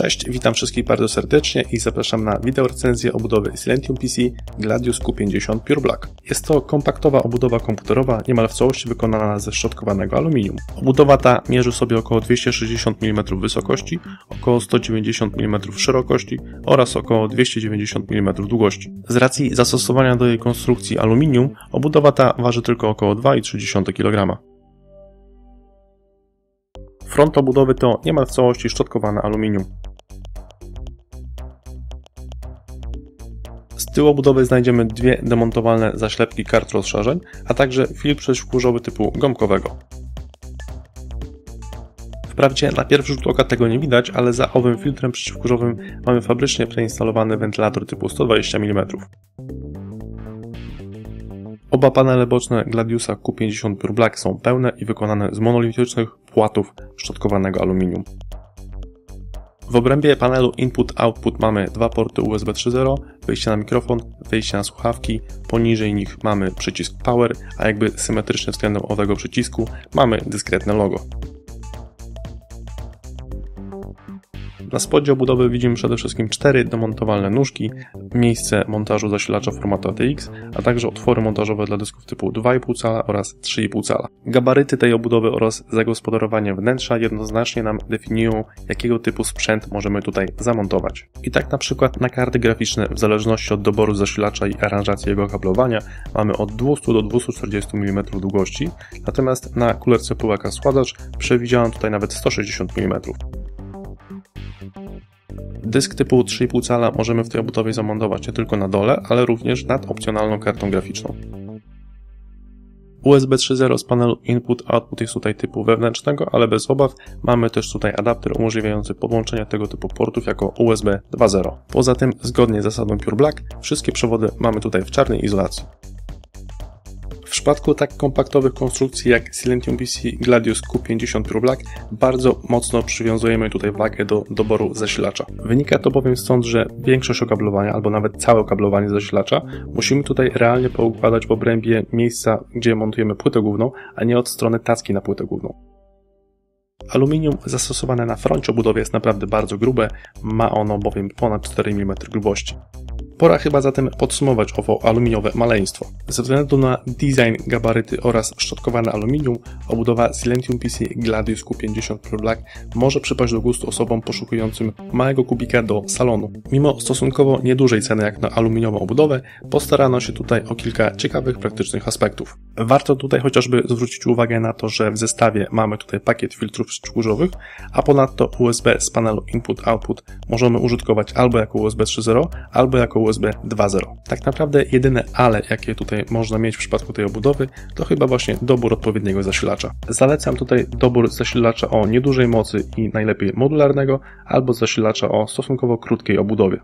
Cześć, witam wszystkich bardzo serdecznie i zapraszam na wideo recenzję obudowy Silentium PC Gladius Q50 Pure Black. Jest to kompaktowa obudowa komputerowa, niemal w całości wykonana ze szczotkowanego aluminium. Obudowa ta mierzy sobie około 260 mm wysokości, około 190 mm szerokości oraz około 290 mm długości. Z racji zastosowania do jej konstrukcji aluminium, obudowa ta waży tylko około 2,3 kg. Front obudowy to niemal w całości szczotkowane aluminium. Z tyłu obudowy znajdziemy dwie demontowalne zaślepki kart rozszerzeń, a także filtr przeciwkurzowy typu gąbkowego. Wprawdzie na pierwszy rzut oka tego nie widać, ale za owym filtrem przeciwkurzowym mamy fabrycznie przeinstalowany wentylator typu 120 mm. Oba panele boczne Gladiusa Q50 Pure Black są pełne i wykonane z monolitycznych płatów szczotkowanego aluminium. W obrębie panelu Input-Output mamy dwa porty USB 3.0, wyjście na mikrofon, wyjście na słuchawki, poniżej nich mamy przycisk Power, a jakby symetrycznie względem owego przycisku mamy dyskretne logo. Na spodzie obudowy widzimy przede wszystkim cztery demontowalne nóżki, miejsce montażu zasilacza formatu ATX, a także otwory montażowe dla dysków typu 2,5 cala oraz 3,5 cala. Gabaryty tej obudowy oraz zagospodarowanie wnętrza jednoznacznie nam definiują, jakiego typu sprzęt możemy tutaj zamontować. I tak na przykład na karty graficzne, w zależności od doboru zasilacza i aranżacji jego kablowania, mamy od 200 do 240 mm długości, natomiast na kulerce pułaka składacz przewidziałem tutaj nawet 160 mm. Dysk typu 3,5 cala możemy w tej obudowie zamontować nie tylko na dole, ale również nad opcjonalną kartą graficzną. USB 3.0 z panelu Input-Output jest tutaj typu wewnętrznego, ale bez obaw mamy też tutaj adapter umożliwiający podłączenie tego typu portów jako USB 2.0. Poza tym, zgodnie z zasadą Pure Black, wszystkie przewody mamy tutaj w czarnej izolacji. Przypadku tak kompaktowych konstrukcji jak Silentium PC Gladius Q50 True Black bardzo mocno przywiązujemy tutaj wagę do doboru zasilacza. Wynika to bowiem stąd, że większość okablowania albo nawet całe okablowanie zasilacza musimy tutaj realnie poukładać w obrębie miejsca, gdzie montujemy płytę główną, a nie od strony taski na płytę główną. Aluminium zastosowane na froncie obudowy jest naprawdę bardzo grube, ma ono bowiem ponad 4 mm grubości. Pora chyba zatem podsumować owo aluminiowe maleństwo. Ze względu na design, gabaryty oraz szczotkowane aluminium, obudowa Silentium PC Gladius Q50 Pro Black może przypaść do gustu osobom poszukującym małego kubika do salonu. Mimo stosunkowo niedużej ceny jak na aluminiową obudowę, postarano się tutaj o kilka ciekawych, praktycznych aspektów. Warto tutaj chociażby zwrócić uwagę na to, że w zestawie mamy tutaj pakiet filtrów skórzowych, a ponadto USB z panelu Input-Output możemy użytkować albo jako USB 3.0, albo jako USB 2.0. Tak naprawdę jedyne ale, jakie tutaj można mieć w przypadku tej obudowy, to chyba właśnie dobór odpowiedniego zasilacza. Zalecam tutaj dobór zasilacza o niedużej mocy i najlepiej modularnego, albo zasilacza o stosunkowo krótkiej obudowie.